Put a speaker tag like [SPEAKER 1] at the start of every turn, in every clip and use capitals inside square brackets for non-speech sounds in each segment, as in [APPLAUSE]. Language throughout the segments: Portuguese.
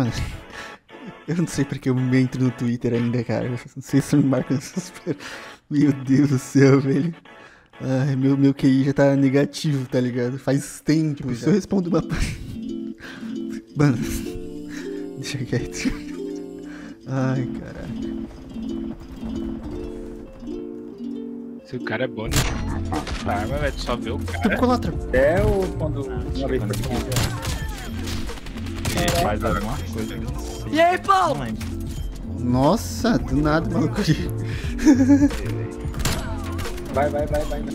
[SPEAKER 1] Mano, eu não sei porque eu entro no Twitter ainda, cara. Eu não sei se me marcam essas. Meu Deus do céu, velho. Ai, meu, meu QI já tá negativo, tá ligado? Faz tempo. Se eu respondo uma. Mano, deixa quieto. Ai, caralho.
[SPEAKER 2] Se o cara é bom de arma, velho, só vê o cara.
[SPEAKER 1] Tipo colatra.
[SPEAKER 3] É ou quando uma vez por
[SPEAKER 4] faz alguma coisa.
[SPEAKER 5] E aí, Paulo?
[SPEAKER 1] Nossa, do nada, maluco.
[SPEAKER 3] Vai, [LAUGHS] vai, vai, vai. vai.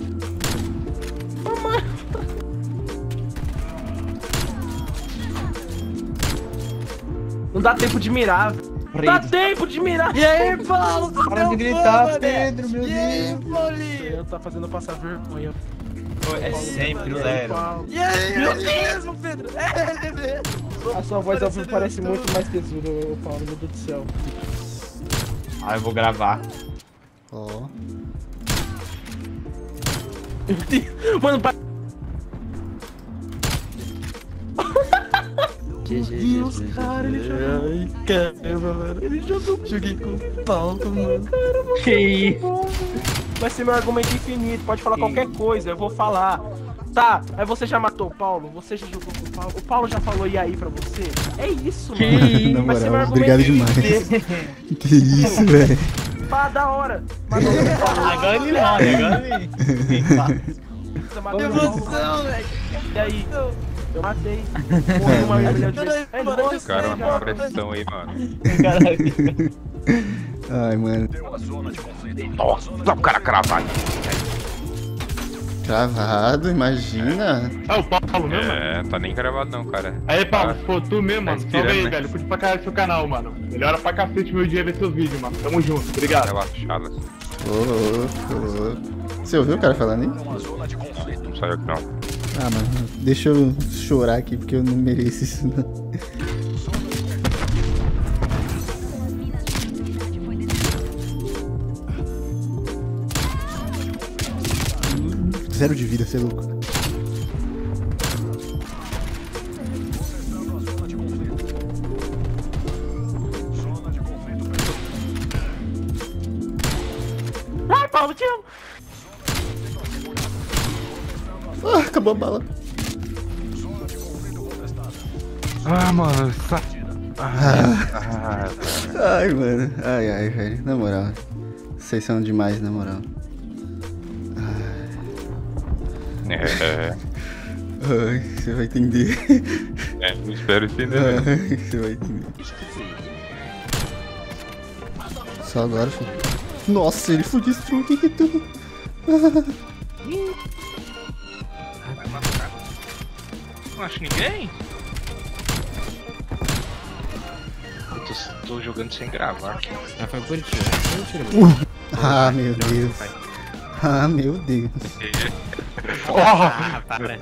[SPEAKER 5] Não dá tempo de mirar. Não dá tempo de mirar. E aí, Paulo?
[SPEAKER 4] Para de
[SPEAKER 5] Meu
[SPEAKER 4] gritar,
[SPEAKER 5] fone.
[SPEAKER 4] Pedro, meu
[SPEAKER 5] E aí,
[SPEAKER 4] Deus.
[SPEAKER 5] Paulinho? Tá fazendo eu passar vergonha.
[SPEAKER 4] É sempre o Lero.
[SPEAKER 5] E aí, meu mesmo, Pedro? É mesmo.
[SPEAKER 3] A sua voz ao vivo parece muito mais tesuda, Paulo, meu Deus do céu.
[SPEAKER 4] Ah, eu vou gravar.
[SPEAKER 1] Ó. [LAUGHS]
[SPEAKER 5] Mano, pa... [LAUGHS]
[SPEAKER 4] Meu
[SPEAKER 5] Deus, cara, ele jogou. Ai, caramba, mano. Ele jogou. Joguei com o Paulo, mano.
[SPEAKER 4] Que isso?
[SPEAKER 5] Vai ser meu argumento infinito. Pode falar qualquer coisa, eu vou falar. Tá, aí você já matou o Paulo? Você já jogou com o Paulo? O Paulo já falou e aí pra você? É isso, mano.
[SPEAKER 1] Na
[SPEAKER 5] Vai ser meu
[SPEAKER 1] moral,
[SPEAKER 5] argumento
[SPEAKER 1] obrigado demais.
[SPEAKER 5] infinito. [LAUGHS]
[SPEAKER 1] Que isso, velho.
[SPEAKER 5] Pá, da hora. Mas não é
[SPEAKER 4] Agora ele morre, agora ele.
[SPEAKER 5] Você matou o Paulo.
[SPEAKER 6] velho.
[SPEAKER 5] E aí? Eu matei. [LAUGHS] Morri uma milhão de vezes. É nóis,
[SPEAKER 2] Cara, uma pressão aí, mano.
[SPEAKER 4] Caralho.
[SPEAKER 1] Ai, mano.
[SPEAKER 2] Nossa, o cara cravado.
[SPEAKER 1] Travado, imagina.
[SPEAKER 6] Ah, o Paulo mesmo?
[SPEAKER 2] É, tá nem gravado não, cara.
[SPEAKER 6] Aí, Paulo,
[SPEAKER 2] Ah,
[SPEAKER 6] pô, tu mesmo,
[SPEAKER 2] tá
[SPEAKER 6] mano.
[SPEAKER 2] inspirando,
[SPEAKER 6] Salve aí,
[SPEAKER 2] né?
[SPEAKER 6] velho. Curte pra caralho seu canal, mano. Melhora pra cacete meu dia ver seus vídeos, mano. Tamo junto, obrigado.
[SPEAKER 2] Relaxadas.
[SPEAKER 1] Ô, ô, louco. Você ouviu o cara falando aí?
[SPEAKER 2] Não saiu aqui não.
[SPEAKER 1] Ah, mano, deixa eu chorar aqui porque eu não mereço isso, não. Zero de vida, você é louco.
[SPEAKER 5] Ai, Paulo, te amo.
[SPEAKER 1] Ah, acabou a bala.
[SPEAKER 2] Ah, mano, essa... Ah,
[SPEAKER 1] Ai, mano. Ai, ai, velho. Na moral. Vocês são demais, na moral.
[SPEAKER 2] É,
[SPEAKER 1] Ai, você vai entender.
[SPEAKER 2] é, não espero entender. né?
[SPEAKER 1] Ai, você vai entender. Só agora, filho. Nossa, ele foi destruído.
[SPEAKER 2] Não acho ninguém. Eu tô, tô jogando sem gravar aqui.
[SPEAKER 7] Ah, foi por tiro. Foi por tiro.
[SPEAKER 1] Ah, meu Deus. Ah, meu Deus.
[SPEAKER 7] Ah, para.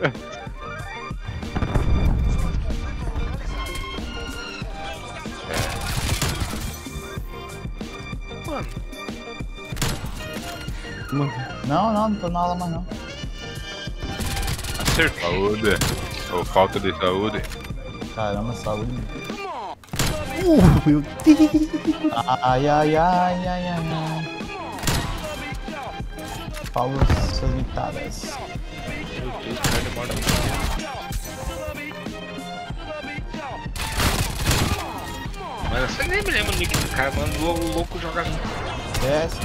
[SPEAKER 4] Não, não, não tô na aula mais não.
[SPEAKER 2] Acertou. Saúde. Ou falta de saúde.
[SPEAKER 4] Caramba, saúde.
[SPEAKER 1] Oh, meu Deus.
[SPEAKER 4] Ai, ai, ai, ai, ai, ai. Paulo Sanitadas.
[SPEAKER 2] Meu Deus, o cara demora muito. Mas você nem me lembra o nick do cara, mano. O louco joga.
[SPEAKER 4] É, sim.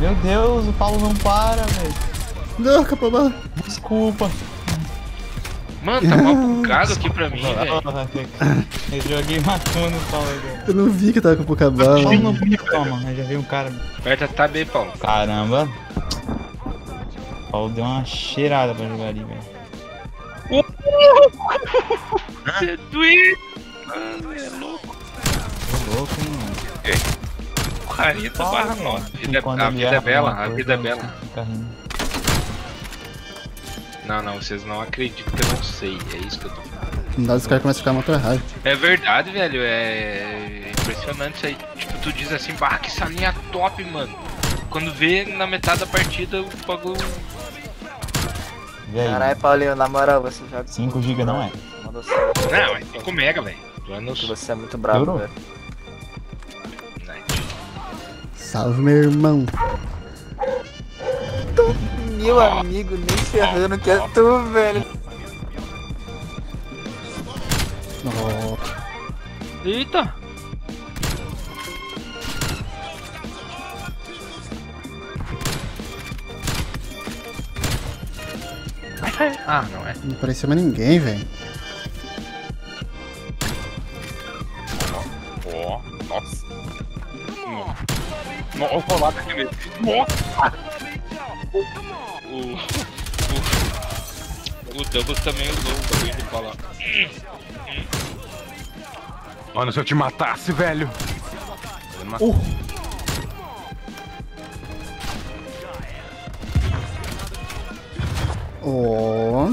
[SPEAKER 4] Meu Deus, o Paulo não para, velho.
[SPEAKER 1] Não, bala.
[SPEAKER 4] Desculpa.
[SPEAKER 2] Mano, tá mal bugado aqui pra mim, velho.
[SPEAKER 4] Eu joguei matando o Paulo agora.
[SPEAKER 1] Eu não vi que tava com pouca bala.
[SPEAKER 4] Paulo não vi, toma. Aí já veio um cara.
[SPEAKER 2] Aperta tab aí, Paulo.
[SPEAKER 4] Caramba. O Paulo deu uma cheirada pra jogar ali, velho.
[SPEAKER 2] Você é doido. Mano, é louco.
[SPEAKER 4] Tô louco, hein, mano.
[SPEAKER 2] 40 barra 9. Vida,
[SPEAKER 4] Quando
[SPEAKER 2] a vida é bela, a vida é bela. Não, não, vocês não acreditam que eu não sei. É isso que eu tô falando.
[SPEAKER 1] Não dá os caras começam a ficar motor errado.
[SPEAKER 2] É verdade, velho. É impressionante isso aí. Tipo, tu diz assim, bah, que salinha top, mano. Quando vê na metade da partida o bagulho.
[SPEAKER 8] Caralho, Paulinho, na moral, você joga.
[SPEAKER 4] 5 GB não é.
[SPEAKER 2] Não, é 5 mega, velho.
[SPEAKER 8] Que você é muito bravo, velho.
[SPEAKER 1] Salve, meu irmão.
[SPEAKER 8] Meu amigo, nem ferrando que é tu, velho.
[SPEAKER 1] Oh,
[SPEAKER 2] Eita! [LAUGHS] Ah, não é.
[SPEAKER 1] não apareceu mais ninguém, velho.
[SPEAKER 9] Ó, nossa. Nossa, olha lá daquele. Nossa!
[SPEAKER 2] O. O. O Doubles também usou o bagulho de falar.
[SPEAKER 9] Mano, se eu te matasse, velho.
[SPEAKER 1] Oh.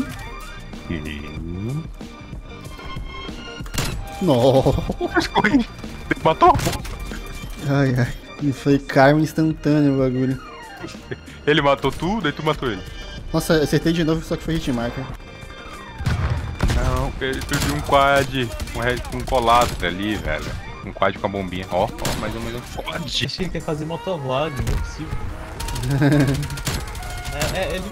[SPEAKER 1] Nossa.
[SPEAKER 9] Matou?
[SPEAKER 1] Ai, ai. E foi karma instantâneo o bagulho. [LAUGHS]
[SPEAKER 9] Ele matou tu, daí tu matou ele.
[SPEAKER 1] Nossa, acertei de novo, só que foi hitmarker.
[SPEAKER 9] Não, ele perdeu um quad. Um, red- um colado ali, velho. Um quad com a bombinha. Ó, ó, mais um, mais um quad.
[SPEAKER 10] Acho que ele quer fazer motovlog, não é possível. [LAUGHS] é, é, ele.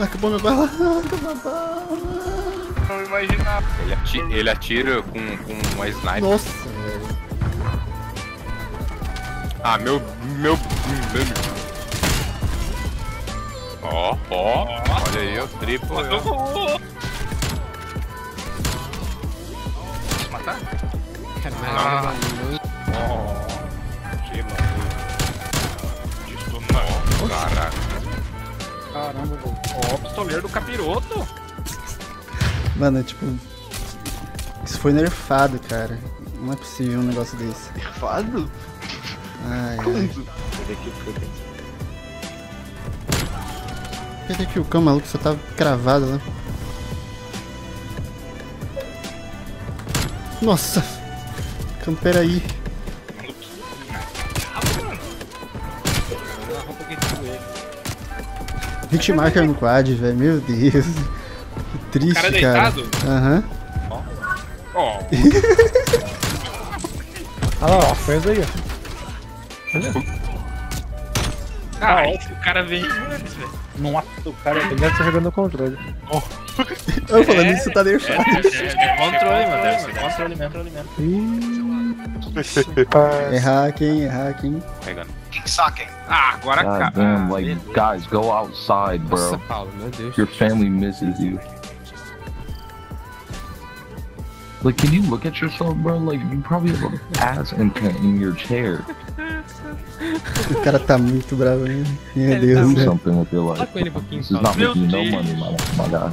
[SPEAKER 1] Acabou meu bala. Acabou a bala.
[SPEAKER 2] Não imaginava.
[SPEAKER 9] Ele, ati ele atira com, com uma sniper.
[SPEAKER 1] Nossa, velho.
[SPEAKER 9] Ah, meu. Meu. meu... Ó, ó. Olha aí, o triplo.
[SPEAKER 2] Matou
[SPEAKER 9] ó.
[SPEAKER 2] o. Posso matar?
[SPEAKER 7] Caralho, mano.
[SPEAKER 9] Que
[SPEAKER 5] Caramba, velho.
[SPEAKER 2] Ó, o pistoleiro do capiroto.
[SPEAKER 1] Mano, tipo. Isso foi nerfado, cara. Não é possível um negócio desse.
[SPEAKER 8] Nerfado?
[SPEAKER 1] Ai, ai.
[SPEAKER 8] Cadê aqui, cadê?
[SPEAKER 1] Cadê que o cão maluco só tava cravado lá? Nossa! Campera Hitmarker no quad, velho. Meu Deus. Que triste,
[SPEAKER 2] cara
[SPEAKER 1] cara.
[SPEAKER 2] deitado?
[SPEAKER 1] Aham.
[SPEAKER 2] Ó.
[SPEAKER 3] Olha lá, ó, fez aí, ó.
[SPEAKER 2] Ah, o cara vem antes, velho.
[SPEAKER 3] Nossa, o cara ele deve estar jogando no controle.
[SPEAKER 1] Eu falando isso tá nerfado.
[SPEAKER 2] É, controle, mano. Deve ser controle mesmo. Controle mesmo.
[SPEAKER 1] É hack, hein? É hack, hein?
[SPEAKER 9] Pegando.
[SPEAKER 2] Ah, agora cara.
[SPEAKER 11] damn, like, guys, go outside,
[SPEAKER 7] Nossa,
[SPEAKER 11] bro.
[SPEAKER 7] Paulo, meu Deus.
[SPEAKER 11] Your family misses you. Like, can you look at yourself, bro? Like, you probably have a ass implant in your chair.
[SPEAKER 1] O cara tá muito bravo, hein? Meu
[SPEAKER 7] Ele
[SPEAKER 1] Deus
[SPEAKER 7] tá
[SPEAKER 1] do céu.
[SPEAKER 11] something with your life.
[SPEAKER 7] com ele um pouquinho,
[SPEAKER 11] This is not making you no money, my, my guy.